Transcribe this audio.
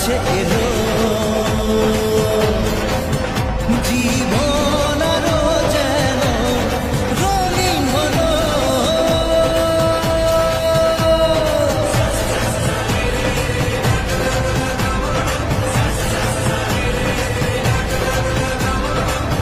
কাছে এলো। জীবন